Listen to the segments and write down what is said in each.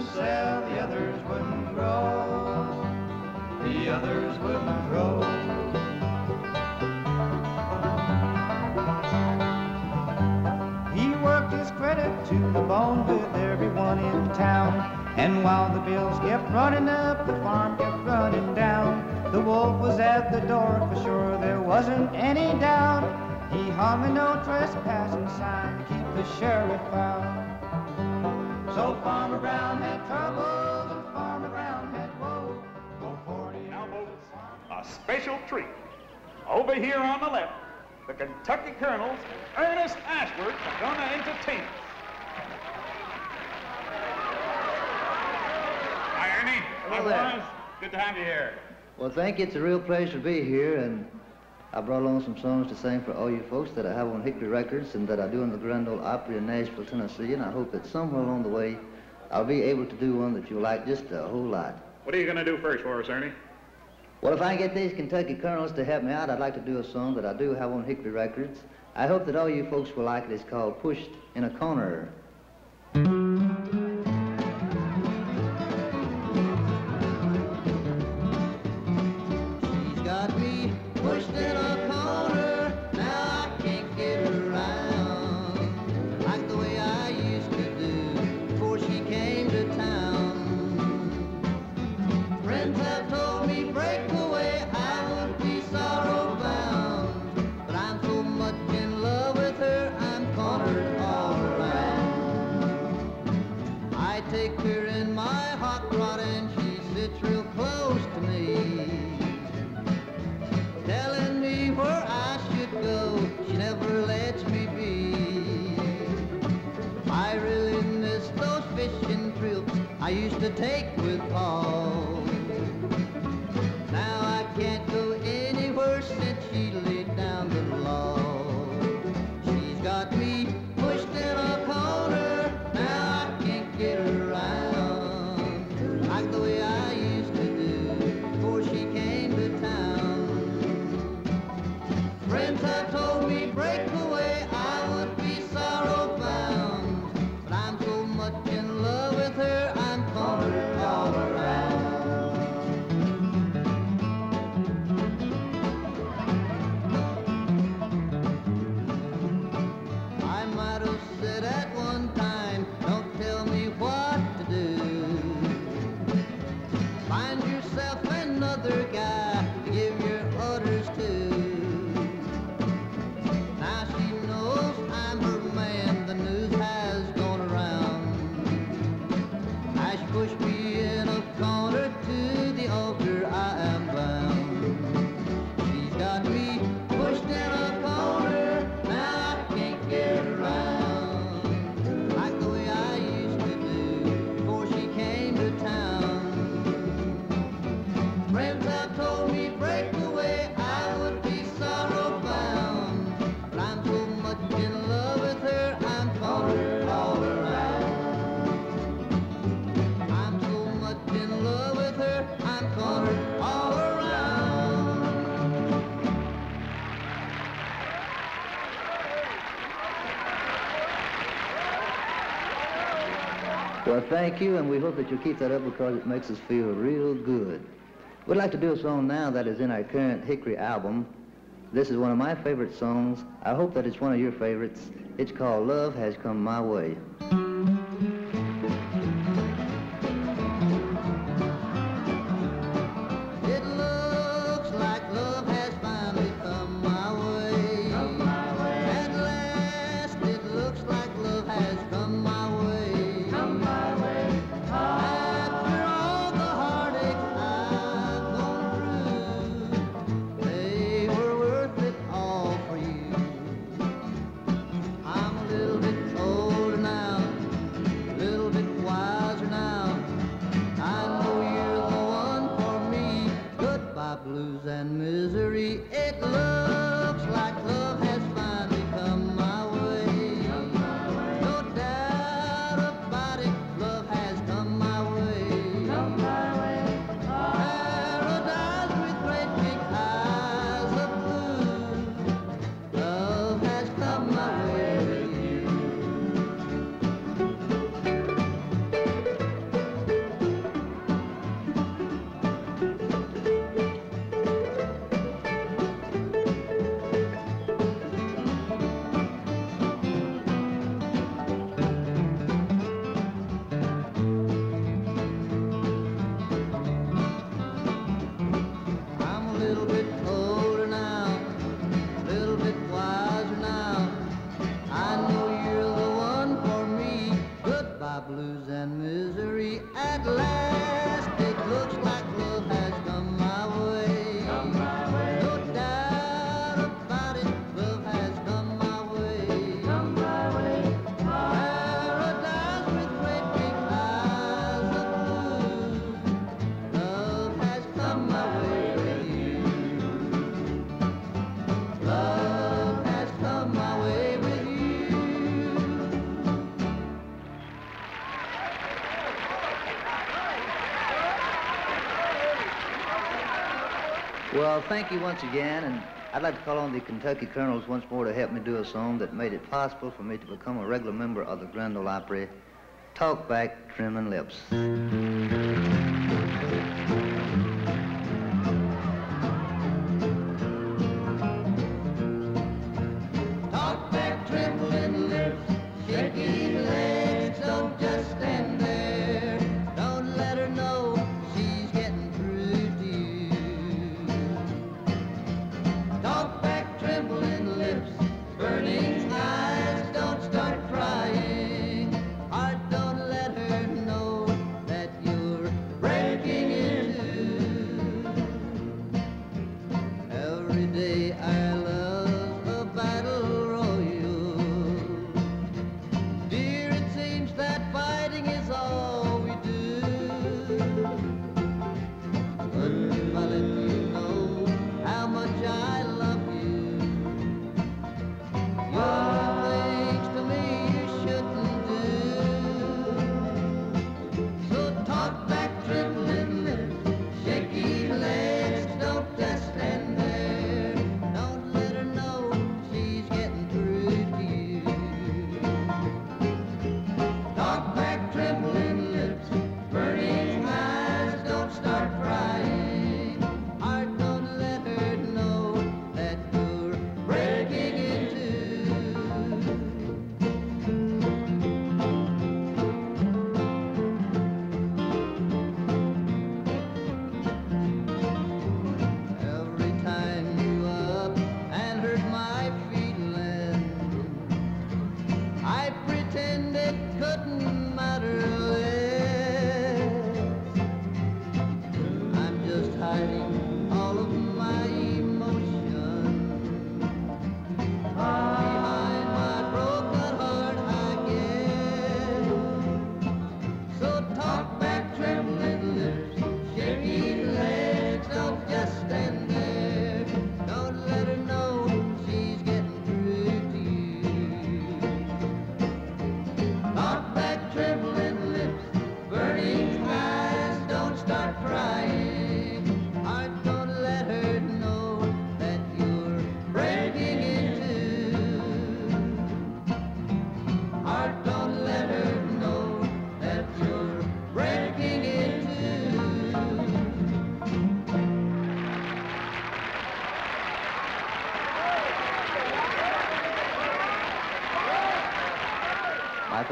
sell, the others wouldn't grow. The others wouldn't grow. He worked his credit to the bone with everyone in town. And while the bills kept running up, the farm kept running down. The wolf was at the door for sure, there wasn't any doubt. He hung a no trespassing sign to keep the sheriff out. So Farmer Brown had troubles and Farmer Brown had woes. For 40 Now, folks, a special treat. Over here on the left, the Kentucky Colonels, Ernest Ashworth, are going to entertain us. Hi, Ernie. Hello Hi, there. Good to have you here. Well, thank you. It's a real pleasure to be here, and I brought along some songs to sing for all you folks that I have on Hickory Records and that I do in the Grand Ole Opry in Nashville, Tennessee, and I hope that somewhere along the way I'll be able to do one that you'll like just a whole lot. What are you going to do first for us, Ernie? Well, if I can get these Kentucky Colonels to help me out, I'd like to do a song that I do have on Hickory Records. I hope that all you folks will like it. It's called Pushed in a Corner. To take with Paul. Now I can't go anywhere since she laid down the law. She's got thank you, and we hope that you'll keep that up because it makes us feel real good. We'd like to do a song now that is in our current Hickory album. This is one of my favorite songs. I hope that it's one of your favorites. It's called Love Has Come My Way. by blues and misery at last. Well, thank you once again, and I'd like to call on the Kentucky Colonels once more to help me do a song that made it possible for me to become a regular member of the Grand Ole Opry, Talk Back Trembling Lips.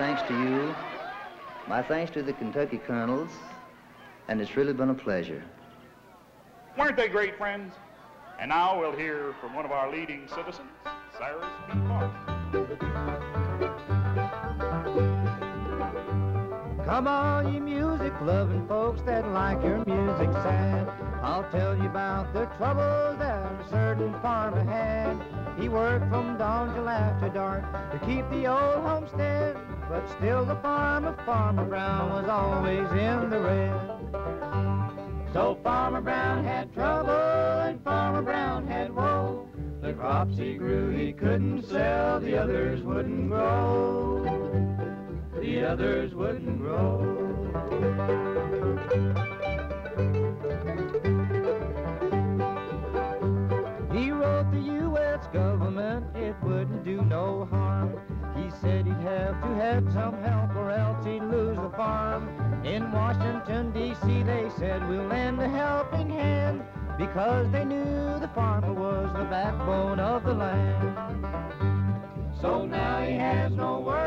Thanks to you, my thanks to the Kentucky Colonels, and it's really been a pleasure. Weren't they great friends? And now we'll hear from one of our leading citizens, Cyrus P. Parks. Come on, you music-loving folks that like your music sad. I'll tell you about the troubles that a certain farmer had. He worked from dawn till after dark to keep the old homestead but still the farm of Farmer Brown was always in the red. So Farmer Brown had trouble and Farmer Brown had woe. The crops he grew he couldn't sell, the others wouldn't grow. The others wouldn't grow. Because they knew the farmer was the backbone of the land. So now he has no worries